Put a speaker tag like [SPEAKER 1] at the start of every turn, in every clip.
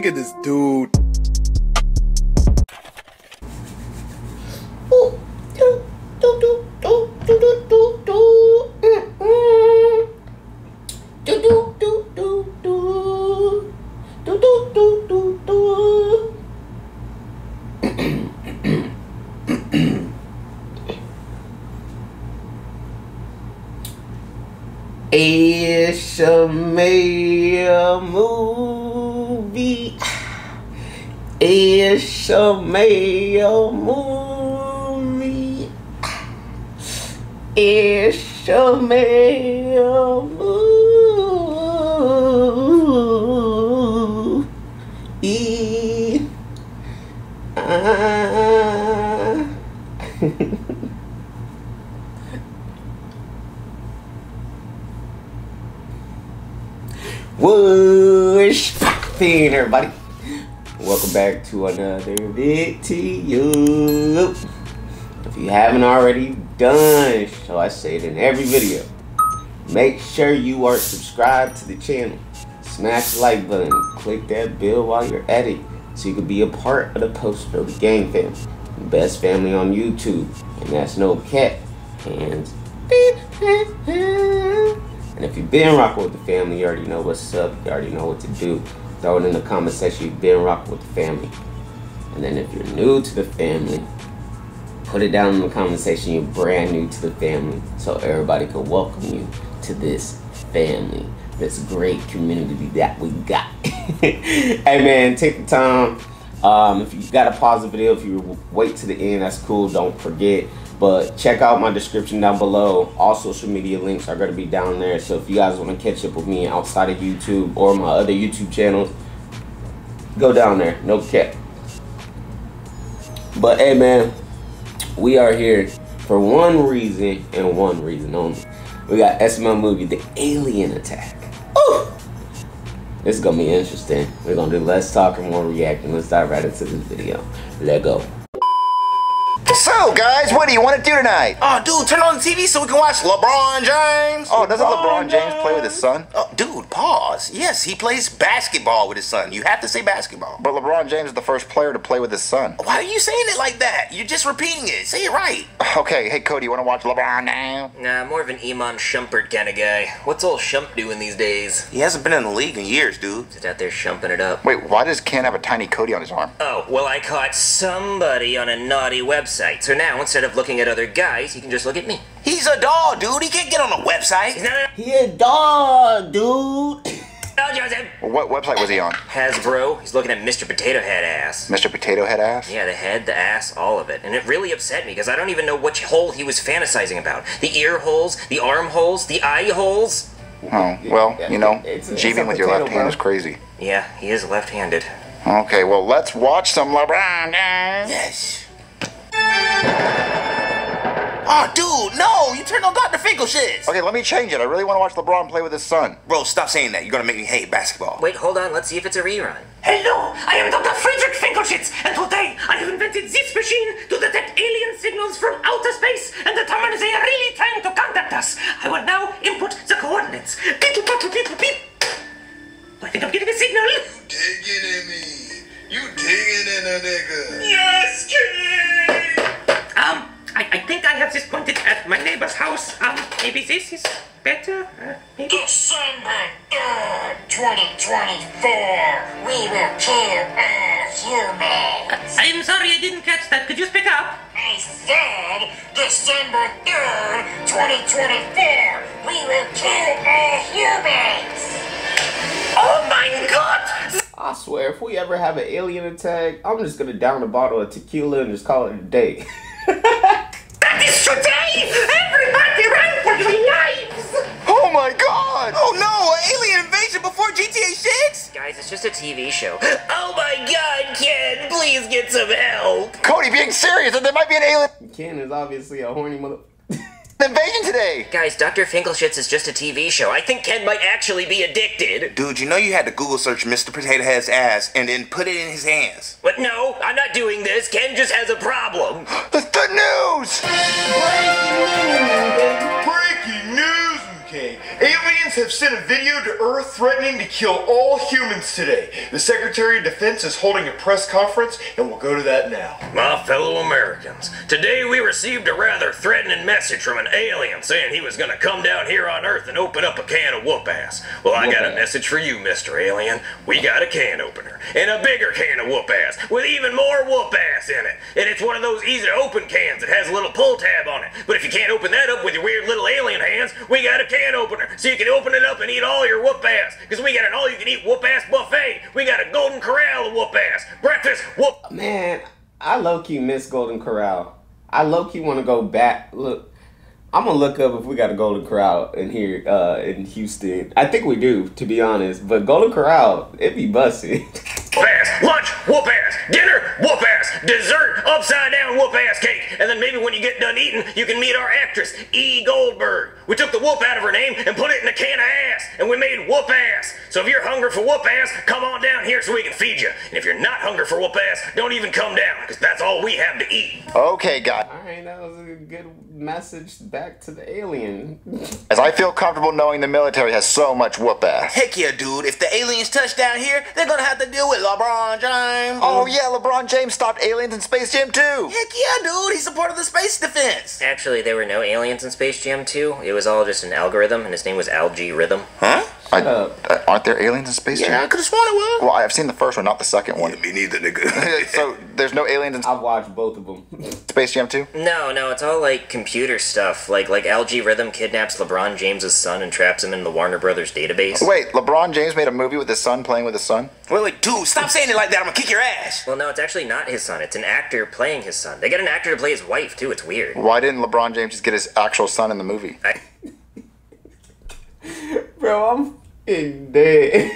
[SPEAKER 1] Look at this dude.
[SPEAKER 2] A Maya movie. Ah. Whoosh! Poppin', everybody. Welcome back to another video. If you haven't already done, so I say it in every video, make sure you are subscribed to the channel. Smash the like button, click that bell while you're at it, so you can be a part of the Post Early Gang family, the best family on YouTube, and that's no cat. And and if you've been rocking with the family, you already know what's up. You already know what to do. Throw it in the comment section. You've been rocking with the family. And then if you're new to the family, put it down in the comment section. You're brand new to the family, so everybody can welcome you to this family, this great community that we got. hey man, take the time. Um, if you gotta pause the video, if you wait to the end, that's cool. Don't forget. But check out my description down below. All social media links are going to be down there. So if you guys want to catch up with me outside of YouTube or my other YouTube channels, go down there. No cap. But hey, man, we are here for one reason and one reason only. We got SML movie, The Alien Attack. Ooh! This is gonna be interesting. We're gonna do less talking, more reacting. Let's dive right into this video. Let go.
[SPEAKER 3] So, guys, what do you want to do tonight?
[SPEAKER 4] Oh, dude, turn on the TV so we can watch LeBron James.
[SPEAKER 3] Oh, doesn't LeBron James play with his son?
[SPEAKER 4] Oh, dude, pause. Yes, he plays basketball with his son. You have to say basketball.
[SPEAKER 3] But LeBron James is the first player to play with his son.
[SPEAKER 4] Why are you saying it like that? You're just repeating it. Say it right.
[SPEAKER 3] Okay, hey Cody, you want to watch LeBron now?
[SPEAKER 5] Nah, more of an Iman Shumpert kind of guy. What's old Shump doing these days?
[SPEAKER 4] He hasn't been in the league in years, dude.
[SPEAKER 5] Just out there shumping it up.
[SPEAKER 3] Wait, why does Ken have a tiny Cody on his arm?
[SPEAKER 5] Oh, well, I caught somebody on a naughty website. So now, instead of looking at other guys, you can just look at me.
[SPEAKER 4] He's a dog, dude. He can't get on a website.
[SPEAKER 5] He's not a
[SPEAKER 2] He a dog, dude.
[SPEAKER 5] Oh, Joseph.
[SPEAKER 3] What website was he on?
[SPEAKER 5] Hasbro. He's looking at Mr. Potato Head ass.
[SPEAKER 3] Mr. Potato Head Ass?
[SPEAKER 5] Yeah, the head, the ass, all of it. And it really upset me because I don't even know which hole he was fantasizing about. The ear holes, the arm holes, the eye holes.
[SPEAKER 3] Oh, well, you know,
[SPEAKER 2] It's- it's
[SPEAKER 3] jeeving with your
[SPEAKER 2] potato,
[SPEAKER 3] left hand is crazy.
[SPEAKER 5] Yeah, he is left-handed.
[SPEAKER 3] Okay, well, let's watch some LeBron James.
[SPEAKER 4] Yes. Oh, dude, no. You turned on Dr. Finkelschitz.
[SPEAKER 3] Okay, let me change it. I really want to watch LeBron play with his son.
[SPEAKER 4] Bro, stop saying that. You're going to make me hate basketball.
[SPEAKER 5] Wait, hold on. Let's see if it's a rerun.
[SPEAKER 6] Hello, I am Dr. Friedrich Finkelschitz, and today I have invented this machine to detect alien signals from outer space and determine if they are really trying to contact us. I will now input the coordinates. Beep, beep, beep, beep, beep. I think I'm getting a signal.
[SPEAKER 7] You digging in me. You digging in a nigga.
[SPEAKER 6] Neighbor's house. Um, maybe this is better? Uh, maybe?
[SPEAKER 8] December 3rd, 2024, we will kill all humans.
[SPEAKER 6] I'm sorry I didn't catch that. Could you speak up?
[SPEAKER 8] I said December 3rd, 2024, we will kill all humans.
[SPEAKER 6] Oh my god!
[SPEAKER 2] I swear, if we ever have an alien attack, I'm just gonna down a bottle of tequila and just call it a day.
[SPEAKER 6] That is today! Everybody run for your lives!
[SPEAKER 3] Oh my god!
[SPEAKER 4] Oh, no. An alien invasion before GTA 6?
[SPEAKER 5] Guys, it's just a TV show. Oh my god, Ken, please get some help!
[SPEAKER 3] Cody, being serious, there might be an alien
[SPEAKER 2] Ken is obviously a horny mother.
[SPEAKER 3] invasion today.
[SPEAKER 5] Guys, Dr. Finkelschitz is just a TV show. I think Ken might actually be addicted.
[SPEAKER 4] Dude, you know you had to Google search Mr. Potato Head's ass and then put it in his hands.
[SPEAKER 5] But no, I'm not doing this. Ken just has a problem.
[SPEAKER 3] The, good news!
[SPEAKER 1] Have sent a video to Earth threatening to kill all humans today. The Secretary of Defense is holding a press conference, and we'll go to that now.
[SPEAKER 5] My fellow Americans, today we received a rather threatening message from an alien saying he was gonna come down here on Earth and open up a can of whoop ass. Well, I got a message for you, Mr. Alien. We got a can opener. And a bigger can of whoop ass with even more whoop ass in it. And it's one of those easy to open cans that has a little pull tab on it. But if you can't open that up with your weird little alien hands, we got a can opener. So you can open it up and eat all your whoop ass. Because we got an all you can eat whoop ass buffet. We got a golden corral of whoop ass. Breakfast, whoop
[SPEAKER 2] Man, I low key miss Golden Corral. I low key want to go back. Look, I'm gonna look up if we got a Golden Corral in here uh, in Houston. I think we do, to be honest. But Golden Corral, it be busted.
[SPEAKER 5] whoop ass, lunch, whoop ass, dinner, whoop ass, dessert, upside down whoop ass cake. And then maybe when you get done eating, you can meet our actress, E. Goldberg. We took the whoop out of her name and put it in a can of ass, and we made whoop ass. So if you're hungry for whoop ass, come on down here so we can feed you. And if you're not hungry for whoop ass, don't even come down, because that's all we have to eat.
[SPEAKER 3] Okay, guys.
[SPEAKER 2] All right, that was a good message back to the alien.
[SPEAKER 3] As I feel comfortable knowing the military has so much whoop ass.
[SPEAKER 4] Heck yeah, dude. If the aliens touch down here, they're gonna have to deal with LeBron James.
[SPEAKER 3] Oh yeah, LeBron James stopped aliens in Space Jam too.
[SPEAKER 4] Heck yeah, dude. He's a part of the space defense.
[SPEAKER 5] Actually, there were no aliens in Space Jam 2. It was all just an algorithm, and his name was Al G. Rhythm.
[SPEAKER 4] Huh?
[SPEAKER 3] I, uh, aren't there aliens in Space
[SPEAKER 4] Yeah, I could have sworn it was.
[SPEAKER 3] Well, I've seen the first one, not the second one.
[SPEAKER 7] Me neither, nigga.
[SPEAKER 3] so there's no aliens in
[SPEAKER 2] I've watched both of them.
[SPEAKER 3] Space Jam 2?
[SPEAKER 5] No, no, it's all like computer stuff. Like like Al G. Rhythm kidnaps LeBron James's son and traps him in the Warner Brothers database.
[SPEAKER 3] Wait, LeBron James made a movie with his son playing with his son?
[SPEAKER 4] Wait, wait, dude, stop saying it like that. I'm gonna kick your ass.
[SPEAKER 5] Well, no, it's actually not his son. It's an actor playing his son. They get an actor to play his wife too. It's weird.
[SPEAKER 3] Why didn't LeBron James just get his actual son in the movie?
[SPEAKER 5] I,
[SPEAKER 2] Bro, I'm fucking dead.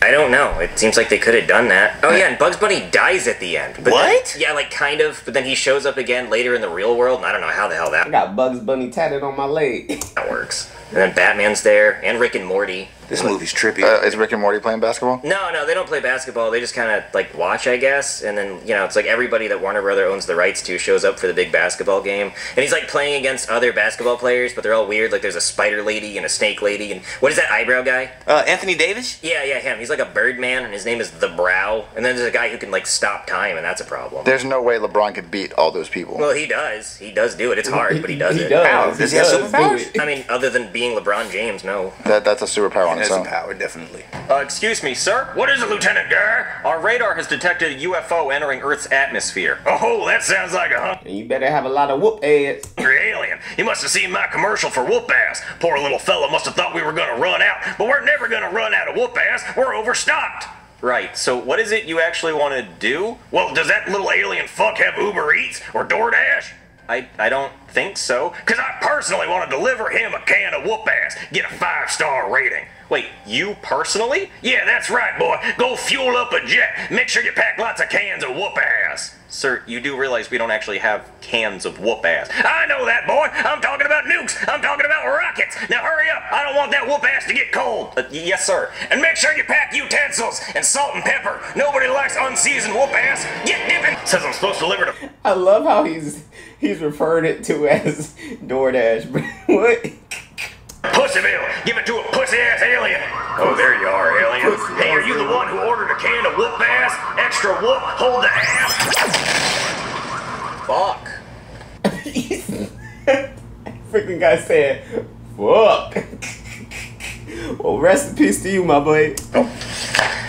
[SPEAKER 5] I don't know. It seems like they could have done that. Oh yeah, and Bugs Bunny dies at the end. But then-
[SPEAKER 4] What?
[SPEAKER 5] yeah, like kind of. But then he shows up again later in the real world, and I don't know how the hell that.
[SPEAKER 2] I
[SPEAKER 5] that,
[SPEAKER 2] got Bugs Bunny tatted on my leg.
[SPEAKER 5] that works. And then Batman's there, and Rick and Morty.
[SPEAKER 4] This movie's trippy.
[SPEAKER 3] Uh, is Rick and Morty playing basketball?
[SPEAKER 5] No, no, they don't play basketball. They just kind of like watch, I guess. And then you know, it's like everybody that Warner Brother owns the rights to shows up for the big basketball game, and he's like playing against other basketball players, but they're all weird. Like there's a spider lady and a snake lady, and what is that eyebrow guy?
[SPEAKER 4] Uh, Anthony Davis?
[SPEAKER 5] Yeah, yeah, him. He's like a bird man, and his name is the Brow. And then there's a guy who can like stop time, and that's a problem.
[SPEAKER 3] There's no way LeBron could beat all those people.
[SPEAKER 5] Well, he does. He does do it. It's hard, but he does
[SPEAKER 2] he
[SPEAKER 5] it.
[SPEAKER 2] Does.
[SPEAKER 4] How? Does he have
[SPEAKER 2] does
[SPEAKER 4] superpowers?
[SPEAKER 5] I mean, other than being LeBron James, no.
[SPEAKER 3] That, that's a superpower on
[SPEAKER 7] That's
[SPEAKER 3] its
[SPEAKER 7] some power, definitely.
[SPEAKER 9] Uh, excuse me, sir.
[SPEAKER 5] What is it, Lieutenant Gar?
[SPEAKER 9] Our radar has detected a UFO entering Earth's atmosphere.
[SPEAKER 5] Oh, that sounds like a
[SPEAKER 2] And you better have a lot of whoop ass.
[SPEAKER 5] hungry alien. He must have seen my commercial for whoop ass. Poor little fella must have thought we were gonna run out, but we're never gonna run out of whoop ass. We're overstocked.
[SPEAKER 9] Right, so what is it you actually want to do?
[SPEAKER 5] Well, does that little alien fuck have Uber Eats or DoorDash?
[SPEAKER 9] I, I don't think so.
[SPEAKER 5] Cause I personally want to deliver him a can of whoop ass, get a five star rating.
[SPEAKER 9] Wait, you personally?
[SPEAKER 5] Yeah, that's right, boy. Go fuel up a jet. Make sure you pack lots of cans of whoop ass.
[SPEAKER 9] Sir, you do realize we don't actually have cans of whoop ass.
[SPEAKER 5] I know that, boy. I'm talking about nukes. I'm talking about rockets. Now hurry up. I don't want that whoop ass to get cold.
[SPEAKER 9] Uh, yes, sir.
[SPEAKER 5] And make sure you pack utensils and salt and pepper. Nobody likes unseasoned whoop ass. Get dipping. Says I'm supposed to deliver to.
[SPEAKER 2] I love how he's he's referring it to as DoorDash. But what?
[SPEAKER 5] Pussyville. Give it to a pussy ass alien. Oh, there you are, alien. Hey, are you the one who ordered a can of whoop ass? Extra whoop. Hold the ass.
[SPEAKER 9] Fuck.
[SPEAKER 2] Freaking guy said, "Fuck." well, rest in peace to you, my boy.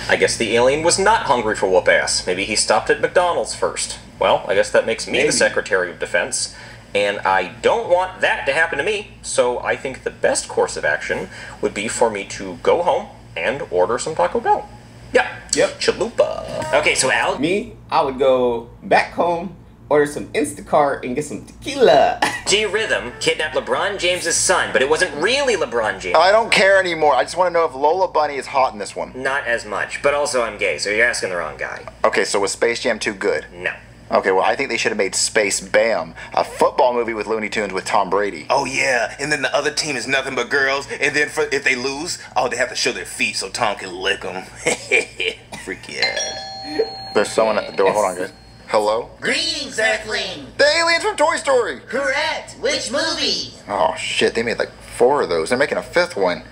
[SPEAKER 9] I guess the alien was not hungry for whoop ass. Maybe he stopped at McDonald's first. Well, I guess that makes me
[SPEAKER 2] Maybe.
[SPEAKER 9] the Secretary of Defense. And I don't want that to happen to me, so I think the best course of action would be for me to go home and order some Taco Bell. Yeah.
[SPEAKER 2] Yep.
[SPEAKER 9] Chalupa.
[SPEAKER 5] Okay, so Al.
[SPEAKER 2] Me, I would go back home, order some Instacart, and get some tequila.
[SPEAKER 5] G Rhythm kidnapped LeBron James's son, but it wasn't really LeBron James.
[SPEAKER 3] I don't care anymore. I just want to know if Lola Bunny is hot in this one.
[SPEAKER 5] Not as much, but also I'm gay, so you're asking the wrong guy.
[SPEAKER 3] Okay, so was Space Jam 2 good?
[SPEAKER 5] No.
[SPEAKER 3] Okay, well, I think they should have made Space Bam, a football movie with Looney Tunes with Tom Brady.
[SPEAKER 4] Oh yeah, and then the other team is nothing but girls, and then for, if they lose, oh they have to show their feet so Tom can lick them. Freaky ass.
[SPEAKER 3] There's someone at the door. Hold on, guys. Hello?
[SPEAKER 8] Greetings, Earthling.
[SPEAKER 3] The aliens from Toy Story!
[SPEAKER 8] Correct. Which movie?
[SPEAKER 3] Oh, shit, they made like four of those. They're making a fifth one.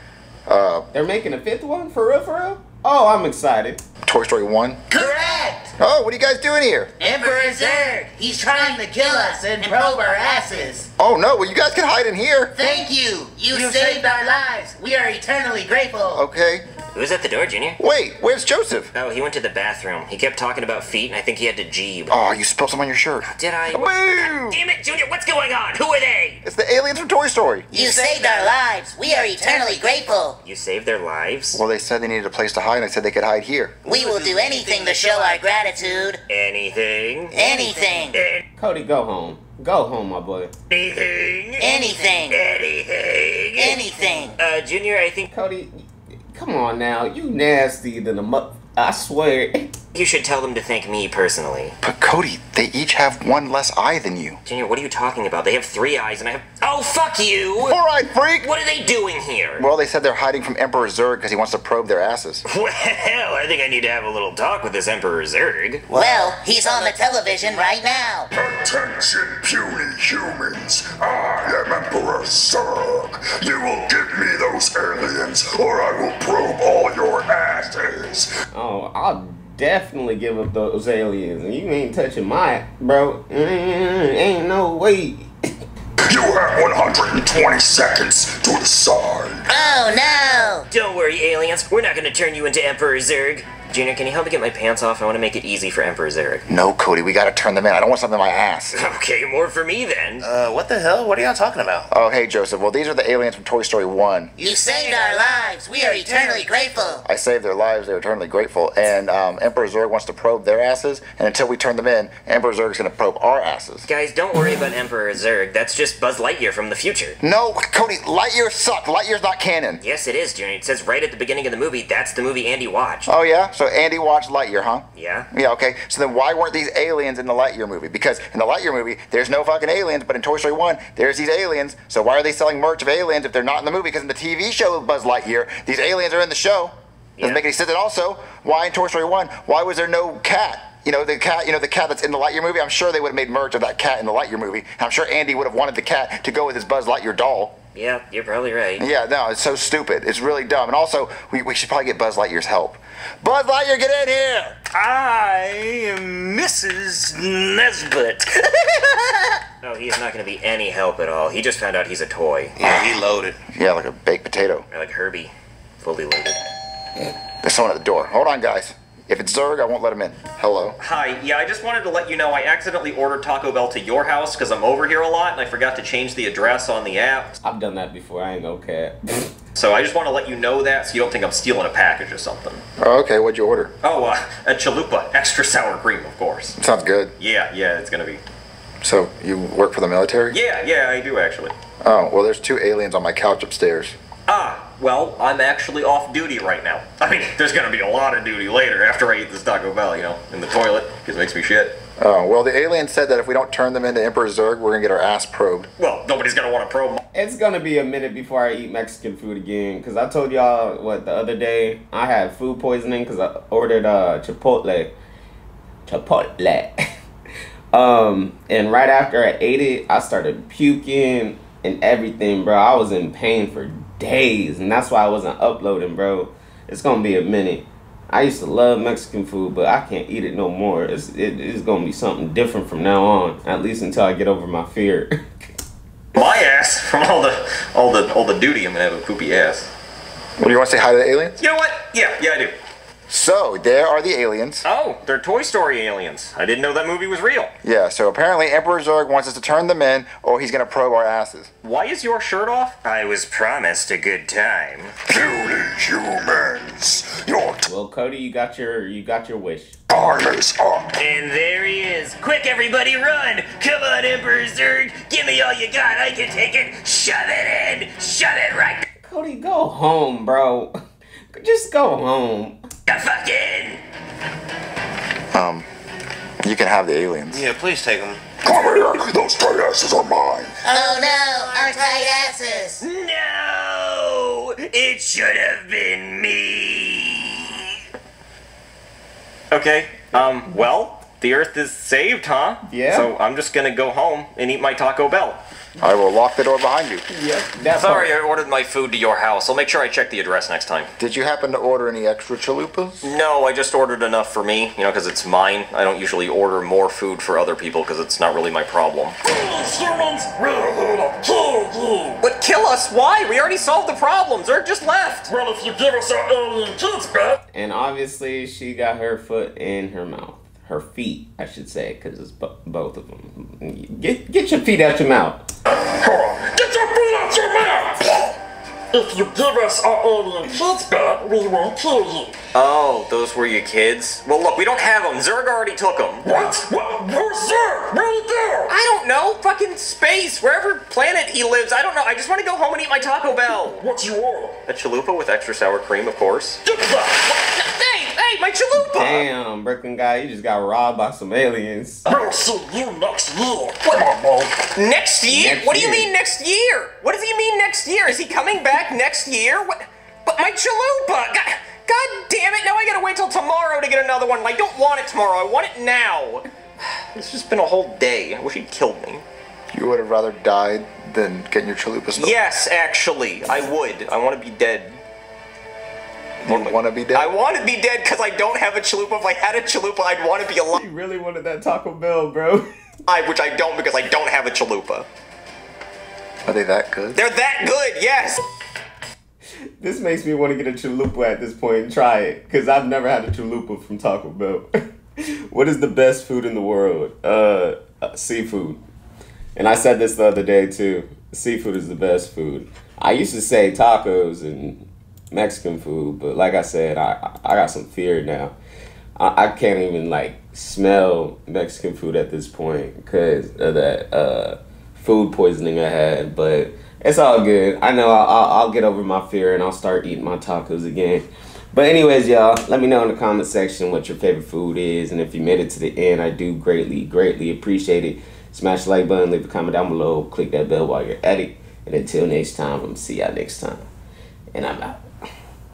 [SPEAKER 3] Uh,
[SPEAKER 2] They're making a fifth one for real, for real. Oh, I'm excited.
[SPEAKER 3] Toy Story 1.
[SPEAKER 10] Correct!
[SPEAKER 3] Oh, what are you guys doing here?
[SPEAKER 10] Emperor Zurg! He's trying to kill us and probe our asses!
[SPEAKER 3] Oh no, well you guys can hide in here.
[SPEAKER 10] Thank you! You, saved our lives! We are eternally grateful!
[SPEAKER 3] Okay.
[SPEAKER 5] Who's at the door, Junior?
[SPEAKER 3] Wait, where's Joseph?
[SPEAKER 5] Oh, he went to the bathroom. He kept talking about feet, and I think he had to jeeb.
[SPEAKER 3] Oh, you spilled some on your shirt.
[SPEAKER 5] Did I?
[SPEAKER 3] Boo!
[SPEAKER 5] Damn it, Junior! What's going on? Who are they?
[SPEAKER 3] It's the aliens from Toy Story.
[SPEAKER 10] You saved our lives! We are eternally grateful!
[SPEAKER 5] You saved their lives.
[SPEAKER 3] Well, they said they needed a place to hide, and I said they could hide here.
[SPEAKER 10] We will do anything to show our gratitude.
[SPEAKER 5] Anything?
[SPEAKER 10] Anything!
[SPEAKER 2] Cody, go home. Go home, my boy.
[SPEAKER 5] Anything?
[SPEAKER 10] Anything!
[SPEAKER 5] Anything?
[SPEAKER 10] Anything!
[SPEAKER 5] Uh, Junior, I think
[SPEAKER 2] Cody, come on now. You nasty than a mu- I swear.
[SPEAKER 5] you should tell them to thank me personally.
[SPEAKER 3] But Cody, they each have one less eye than you.
[SPEAKER 5] Junior, what are you talking about? They have three eyes, and I have. Oh, fuck you!
[SPEAKER 3] All right, freak.
[SPEAKER 5] What are they doing here?
[SPEAKER 3] Well, they said they're hiding from Emperor Zurg because he wants to probe their asses.
[SPEAKER 5] Well, I think I need to have a little talk with this Emperor Zurg.
[SPEAKER 10] Well, he's on the television right now!
[SPEAKER 7] Attention, puny humans. I am Emperor Zurg. You will give me those aliens, or I will probe all your asses.
[SPEAKER 2] Oh, I'll definitely give up those aliens. You ain't touching my bro. Mm, Ain't no way.
[SPEAKER 7] You have 120 seconds to decide.
[SPEAKER 10] Oh no!
[SPEAKER 5] Don't worry, aliens. We're not gonna turn you into Emperor Zurg. Junior, can you help me get my pants off? I want to make it easy for Emperor Zurg.
[SPEAKER 3] No, Cody, we gotta turn them in. I don't want something in my ass.
[SPEAKER 5] Okay, more for me then.
[SPEAKER 4] Uh, what the hell? What are y'all talking about?
[SPEAKER 3] Oh, hey, Joseph. Well, these are the aliens from Toy Story 1.
[SPEAKER 10] You saved our lives! We are eternally grateful!
[SPEAKER 3] I saved their lives. They're eternally grateful. And um, Emperor Zurg wants to probe their asses. And until we turn them in, Emperor Zurg's gonna probe our asses.
[SPEAKER 5] Guys, don't worry about Emperor Zurg. That's just Buzz Lightyear from the future.
[SPEAKER 3] No, Cody, Lightyear sucked. Lightyear's not canon.
[SPEAKER 5] Yes, it is, Junior. It says right at the beginning of the movie, that's the movie Andy watched.
[SPEAKER 3] Oh, yeah? So Andy watched Lightyear, huh?
[SPEAKER 5] Yeah?
[SPEAKER 3] Yeah, okay. So then why weren't these aliens in the Lightyear movie? Because in the Lightyear movie, there's no fucking aliens, but in Toy Story 1, there's these aliens. So why are they selling merch of aliens if they're not in the movie? Because in the TV show Buzz Lightyear, these aliens are in the show. Doesn't
[SPEAKER 5] Yeah.
[SPEAKER 3] make any sense. And also, why in Toy Story 1, why was there no cat? You know, the cat, you know, the cat that's in the Lightyear movie, I'm sure they would have made merch of that cat in the Lightyear movie. I'm sure Andy would have wanted the cat to go with his Buzz Lightyear doll.
[SPEAKER 5] Yeah, you're probably right.
[SPEAKER 3] Yeah, no, it's so stupid. It's really dumb. And also, we, we should probably get Buzz Lightyear's help. Buzz Lightyear, get in here!
[SPEAKER 4] I am Mrs. Nesbit.
[SPEAKER 5] No, he is not going to be any help at all. He just found out he's a toy.
[SPEAKER 4] yeah, he loaded.
[SPEAKER 3] Yeah, like a baked potato.
[SPEAKER 5] Or like Herbie, fully loaded.
[SPEAKER 3] There's someone at the door. Hold on, guys. If it's Zurg, I won't let him in. Hello.
[SPEAKER 11] Hi, yeah, I just wanted to let you know I accidentally ordered Taco Bell to your house because I'm over here a lot and I forgot to change the address on the app.
[SPEAKER 2] I've done that before. I ain't no cat.
[SPEAKER 11] So I just want to let you know that so you don't think I'm stealing a package or something.
[SPEAKER 3] Oh, okay, what'd you order?
[SPEAKER 11] Oh, uh, a chalupa, extra sour cream, of course.
[SPEAKER 3] Sounds good.
[SPEAKER 11] Yeah, yeah, it's gonna be.
[SPEAKER 3] So, you work for the military?
[SPEAKER 11] Yeah, yeah, I do actually.
[SPEAKER 3] Oh, well, there's two aliens on my couch upstairs.
[SPEAKER 11] Ah, well, I'm actually off duty right now. I mean, there's gonna be a lot of duty later after I eat this Taco Bell, you know, in the toilet, because it makes me shit.
[SPEAKER 3] Oh, well, the alien said that if we don't turn them into Emperor Zurg, we're gonna get our ass probed.
[SPEAKER 11] Well, nobody's gonna want to probe.
[SPEAKER 2] It's gonna be a minute before I eat Mexican food again. Cause I told y'all what the other day I had food poisoning because I ordered uh Chipotle. Chipotle. um, and right after I ate it, I started puking and everything, bro. I was in pain for days, and that's why I wasn't uploading, bro. It's gonna be a minute. I used to love Mexican food, but I can't eat it no more. It's it, it's gonna be something different from now on, at least until I get over my fear.
[SPEAKER 11] My ass from all the all the all the duty. I'm gonna have a poopy ass.
[SPEAKER 3] Well, do you want to say hi to the aliens?
[SPEAKER 11] You know what? Yeah, yeah, I do.
[SPEAKER 3] So, there are the aliens.
[SPEAKER 11] Oh, they're Toy Story aliens. I didn't know that movie was real.
[SPEAKER 3] Yeah, so apparently Emperor Zurg wants us to turn them in, or he's gonna probe our asses.
[SPEAKER 11] Why is your shirt off?
[SPEAKER 5] I was promised a good time.
[SPEAKER 7] Puny humans, your
[SPEAKER 2] well, Cody, you got your you got your wish.
[SPEAKER 7] time is up.
[SPEAKER 5] And there he is. Quick, everybody, run! Come on, Emperor Zurg! Give me all you got. I can take it. Shove it in. Shove it right.
[SPEAKER 2] Cody, go home, bro. Just go home.
[SPEAKER 5] The fucking.
[SPEAKER 3] Um, you can have the aliens.
[SPEAKER 4] Yeah, please take them.
[SPEAKER 7] Come here, those tight asses are mine.
[SPEAKER 10] Oh no, our tight asses!
[SPEAKER 5] No! It should have been me.
[SPEAKER 11] Okay. Um. Well,
[SPEAKER 5] the Earth is saved, huh?
[SPEAKER 2] Yeah.
[SPEAKER 5] So I'm just gonna go home and eat my Taco Bell.
[SPEAKER 3] I will lock the door behind you.
[SPEAKER 2] Yep. That
[SPEAKER 5] Sorry. I ordered my food to your house. I'll make sure I check the address next time.
[SPEAKER 3] Did you happen to order any extra chalupas?
[SPEAKER 5] No, I just ordered enough for me, you know, because it's mine. I don't usually order more food for other people because it's not really my problem.
[SPEAKER 7] These humans, we're here to kill you.
[SPEAKER 5] But kill us? Why? We already solved the problems. Earth just left.
[SPEAKER 7] Well, if you give us our alien kids back,
[SPEAKER 2] And obviously, she got her foot in her mouth. Her feet, I should say, because it's bo- both of them. Get, get your feet out your mouth.
[SPEAKER 7] get your feet out your mouth. If you give us our alien kids back, we won't kill you.
[SPEAKER 5] Oh, those were your kids? Well, look, we don't have them. Zurg already took them.
[SPEAKER 7] What? What? Where's Zurg? Where'd he go?
[SPEAKER 5] I don't know. Fucking space. Wherever planet he lives. I don't know. I just want to go home and eat my Taco Bell.
[SPEAKER 7] What you order?
[SPEAKER 5] A chalupa with extra sour cream, of course.
[SPEAKER 7] Get that.
[SPEAKER 5] Hey, hey, chalupa!
[SPEAKER 2] Damn, Brooklyn guy, you just got robbed by some aliens.
[SPEAKER 7] We'll see you next year. Come on, man.
[SPEAKER 5] Next year?
[SPEAKER 2] Next
[SPEAKER 5] what do you mean next year? What does he mean next year? Is he coming back next year? What? But my chalupa! God, God damn it! Now I gotta wait till tomorrow to get another one. and I don't want it tomorrow. I want it now. It's just been a whole day. I wish he'd killed me.
[SPEAKER 3] You would have rather died than getting your chalupas stolen.
[SPEAKER 5] Yes, actually, I would. I want to be dead.
[SPEAKER 3] You want to be dead?
[SPEAKER 5] I want to be dead because I don't have a chalupa. If I had a chalupa, I'd want to be alive,
[SPEAKER 2] You really wanted that Taco Bell, bro.
[SPEAKER 5] which I don't because I don't have a chalupa.
[SPEAKER 3] Are they that good?
[SPEAKER 5] They're that good, yes.
[SPEAKER 2] This makes me want to get a chalupa at this point and try it, because I've never had a chalupa from Taco Bell. what is the best food in the world? Uh, uh, seafood. And I said this the other day too. Seafood is the best food. I used to say tacos and Mexican food, but like I said, I I got some fear now. I, I can't even like smell Mexican food at this point because of that uh, food poisoning I had. But it's all good. I know I'll, I'll, get over my fear and I'll start eating my tacos again. But anyways, y'all, let me know in the comment section what your favorite food is, and if you made it to the end, I do greatly, greatly appreciate it. Smash the like button, leave a comment down below, click that bell while you're at it, and until next time, I'm see y'all next time, and I'm out.